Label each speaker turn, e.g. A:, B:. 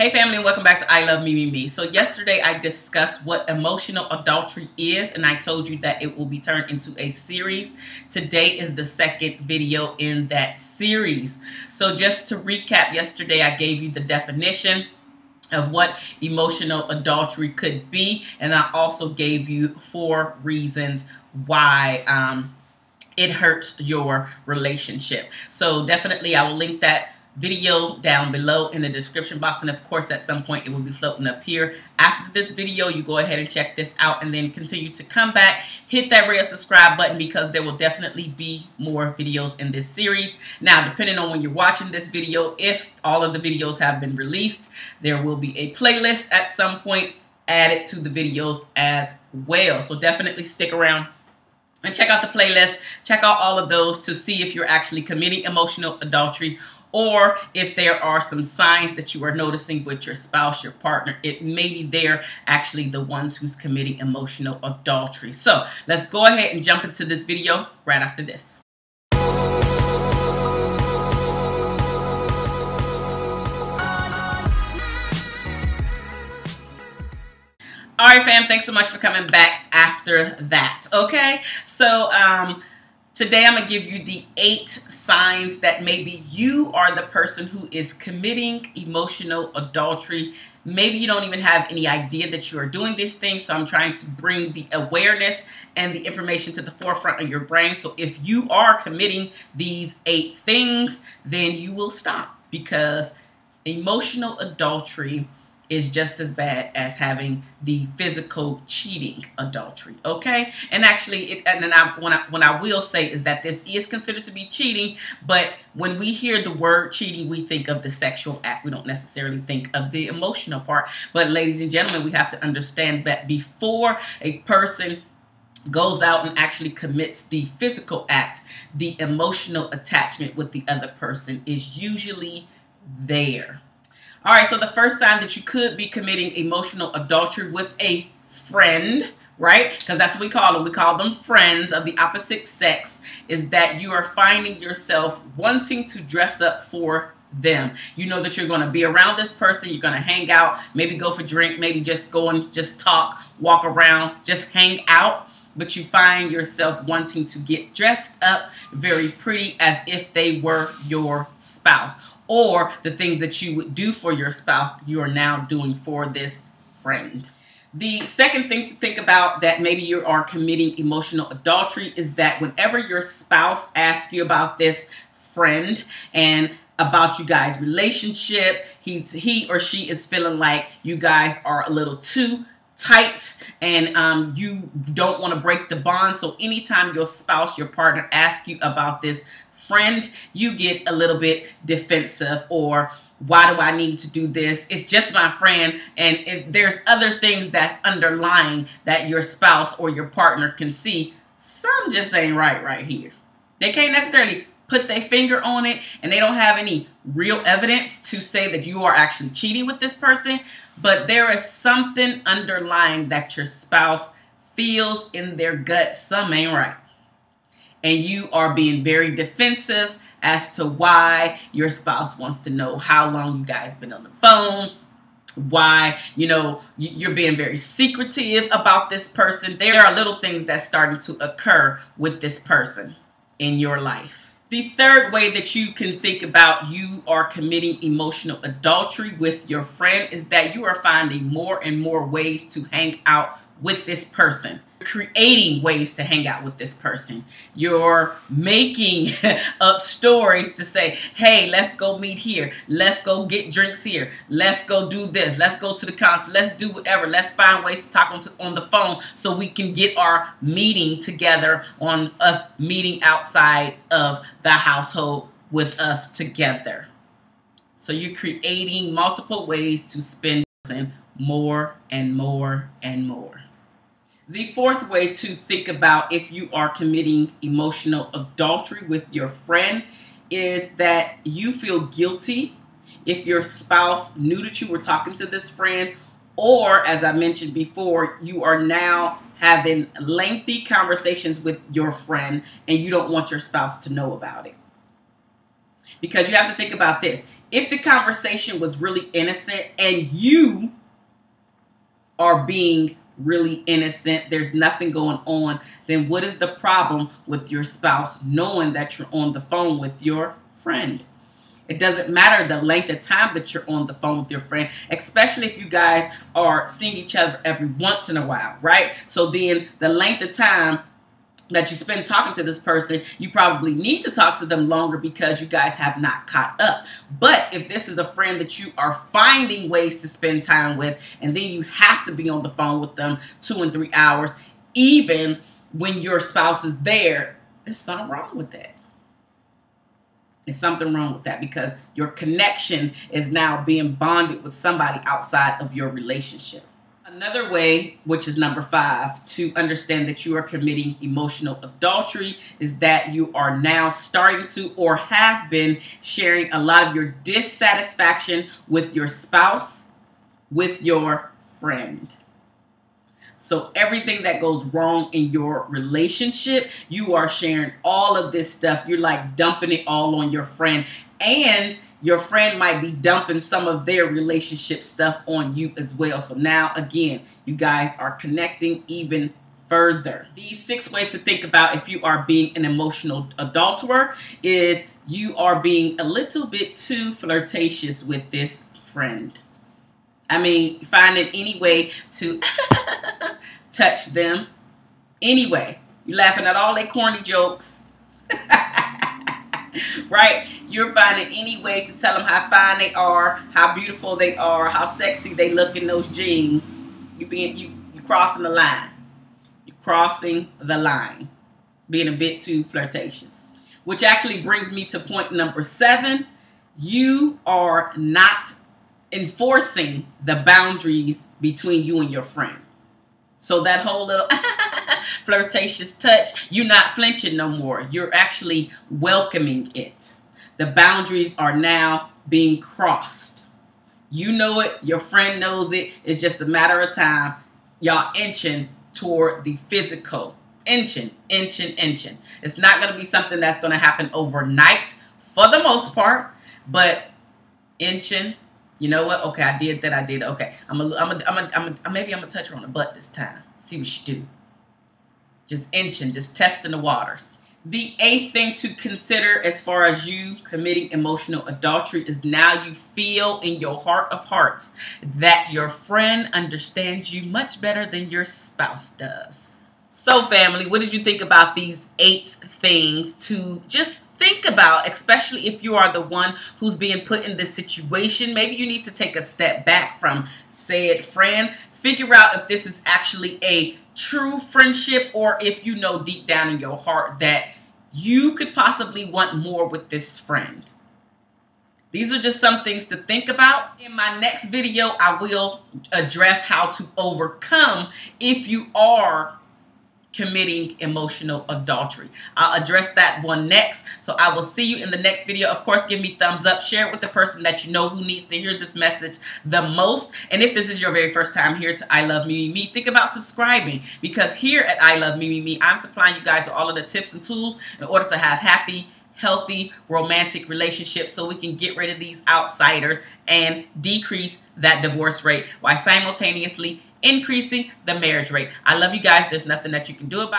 A: Hey family and welcome back to I Love Me Me Me. So yesterday I discussed what emotional adultery is and I told you that it will be turned into a series. Today is the second video in that series. So just to recap yesterday I gave you the definition of what emotional adultery could be and I also gave you four reasons why um, it hurts your relationship. So definitely I will link that video down below in the description box and of course at some point it will be floating up here. After this video you go ahead and check this out and then continue to come back. Hit that red subscribe button because there will definitely be more videos in this series. Now depending on when you're watching this video if all of the videos have been released there will be a playlist at some point added to the videos as well. So definitely stick around and check out the playlist. Check out all of those to see if you're actually committing emotional adultery or if there are some signs that you are noticing with your spouse, your partner, it may be they're actually the ones who's committing emotional adultery. So let's go ahead and jump into this video right after this. All right, fam, thanks so much for coming back after that, okay? So, um, Today, I'm going to give you the eight signs that maybe you are the person who is committing emotional adultery. Maybe you don't even have any idea that you are doing these things. So I'm trying to bring the awareness and the information to the forefront of your brain. So if you are committing these eight things, then you will stop because emotional adultery is just as bad as having the physical cheating adultery okay? And actually it, and then I, when I when I will say is that this is considered to be cheating but when we hear the word cheating we think of the sexual act. We don't necessarily think of the emotional part. But ladies and gentlemen we have to understand that before a person goes out and actually commits the physical act the emotional attachment with the other person is usually there all right, so the first sign that you could be committing emotional adultery with a friend, right? Because that's what we call them. We call them friends of the opposite sex, is that you are finding yourself wanting to dress up for them. You know that you're going to be around this person, you're going to hang out, maybe go for drink, maybe just go and just talk, walk around, just hang out but you find yourself wanting to get dressed up very pretty as if they were your spouse or the things that you would do for your spouse, you are now doing for this friend. The second thing to think about that maybe you are committing emotional adultery is that whenever your spouse asks you about this friend and about you guys relationship he's he or she is feeling like you guys are a little too tight and um, you don't want to break the bond so anytime your spouse your partner asks you about this friend, you get a little bit defensive or why do I need to do this? It's just my friend. And if there's other things that's underlying that your spouse or your partner can see, some just ain't right right here. They can't necessarily put their finger on it and they don't have any real evidence to say that you are actually cheating with this person. But there is something underlying that your spouse feels in their gut. Some ain't right and you are being very defensive as to why your spouse wants to know how long you guys been on the phone why you know you're being very secretive about this person. There are little things that's starting to occur with this person in your life. The third way that you can think about you are committing emotional adultery with your friend is that you are finding more and more ways to hang out with this person creating ways to hang out with this person. You're making up stories to say, hey, let's go meet here. Let's go get drinks here. Let's go do this. Let's go to the concert. Let's do whatever. Let's find ways to talk on, to, on the phone so we can get our meeting together on us meeting outside of the household with us together. So you're creating multiple ways to spend more and more and more. The fourth way to think about if you are committing emotional adultery with your friend is that you feel guilty if your spouse knew that you were talking to this friend, or as I mentioned before, you are now having lengthy conversations with your friend and you don't want your spouse to know about it. Because you have to think about this. If the conversation was really innocent and you are being really innocent, there's nothing going on, then what is the problem with your spouse knowing that you're on the phone with your friend? It doesn't matter the length of time that you're on the phone with your friend, especially if you guys are seeing each other every once in a while, right? So then the length of time that you spend talking to this person, you probably need to talk to them longer because you guys have not caught up. But if this is a friend that you are finding ways to spend time with, and then you have to be on the phone with them two and three hours, even when your spouse is there, there's something wrong with that. There's something wrong with that because your connection is now being bonded with somebody outside of your relationship. Another way, which is number five, to understand that you are committing emotional adultery is that you are now starting to or have been sharing a lot of your dissatisfaction with your spouse, with your friend. So everything that goes wrong in your relationship, you are sharing all of this stuff. You're like dumping it all on your friend. And your friend might be dumping some of their relationship stuff on you as well. So now again, you guys are connecting even further. These six ways to think about if you are being an emotional adulterer is you are being a little bit too flirtatious with this friend. I mean, finding any way to touch them. Anyway, you're laughing at all their corny jokes. right? You're finding any way to tell them how fine they are, how beautiful they are, how sexy they look in those jeans. You being you you crossing the line. You're crossing the line. Being a bit too flirtatious. Which actually brings me to point number seven. You are not enforcing the boundaries between you and your friend. So that whole little flirtatious touch, you're not flinching no more. You're actually welcoming it. The boundaries are now being crossed. You know it, your friend knows it. It's just a matter of time. Y'all inching toward the physical. Inching, inching, inching. It's not going to be something that's going to happen overnight for the most part, but inching, you know what? Okay, I did that. I did. Okay, I'm a, I'm a, I'm a, I'm a, maybe I'm gonna touch her on the butt this time. See what she do. Just inching, just testing the waters. The eighth thing to consider as far as you committing emotional adultery is now you feel in your heart of hearts that your friend understands you much better than your spouse does. So family, what did you think about these eight things to just think about, especially if you are the one who's being put in this situation. Maybe you need to take a step back from said friend. Figure out if this is actually a true friendship or if you know deep down in your heart that you could possibly want more with this friend. These are just some things to think about. In my next video, I will address how to overcome if you are committing emotional adultery. I'll address that one next. So I will see you in the next video. Of course, give me thumbs up. Share it with the person that you know who needs to hear this message the most. And if this is your very first time here to I Love Me Me think about subscribing because here at I Love Me Me Me, I'm supplying you guys with all of the tips and tools in order to have happy, healthy, romantic relationships so we can get rid of these outsiders and decrease that divorce rate while simultaneously increasing the marriage rate. I love you guys. There's nothing that you can do about.